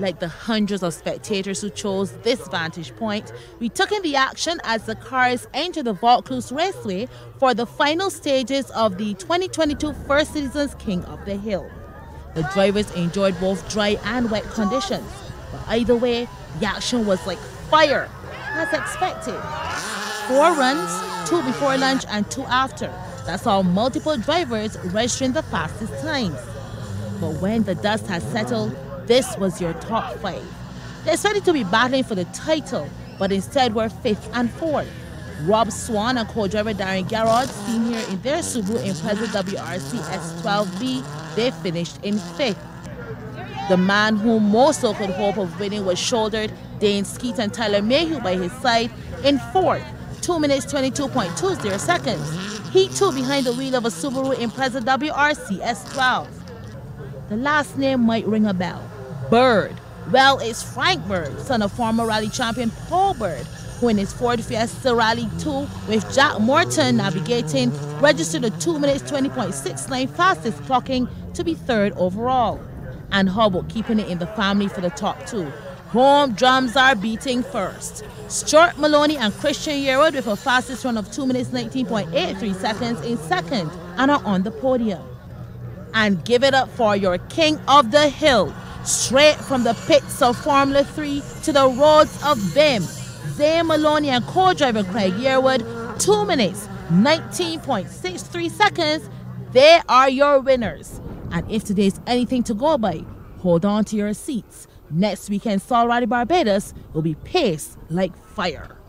like the hundreds of spectators who chose this vantage point, we took in the action as the cars entered the Vaucluse Raceway for the final stages of the 2022 First Citizens King of the Hill. The drivers enjoyed both dry and wet conditions, but either way, the action was like fire, as expected. Four runs, two before lunch and two after. That's all multiple drivers registering the fastest times. But when the dust has settled, this was your top five. They expected to be battling for the title, but instead were fifth and fourth. Rob Swan and co-driver Darren Garrod, seen here in their Subaru Impreza WRC S12B, they finished in fifth. The man who most could hope of winning was shouldered Dane Skeete and Tyler Mayhew by his side in fourth, 2 minutes 22.20 seconds. He too behind the wheel of a Subaru Impreza WRC S12. The last name might ring a bell. Bird. Well, it's Frank Bird, son of former rally champion Paul Bird, who in his Ford Fiesta Rally 2 with Jack Morton navigating registered a 2 minutes 20.69 fastest clocking to be third overall. And about keeping it in the family for the top two? Home drums are beating first. Stuart Maloney and Christian Yearwood with a fastest run of 2 minutes 19.83 seconds in second and are on the podium. And give it up for your king of the hill, straight from the pits of Formula 3 to the roads of BIM, Zane Maloney and co-driver Kriegg Yearwood, 2 minutes 19.63 seconds. They are your winners. And if today's anything to go by, hold on to your seats. Next weekend, Sol Rally Barbados will be paced like fire.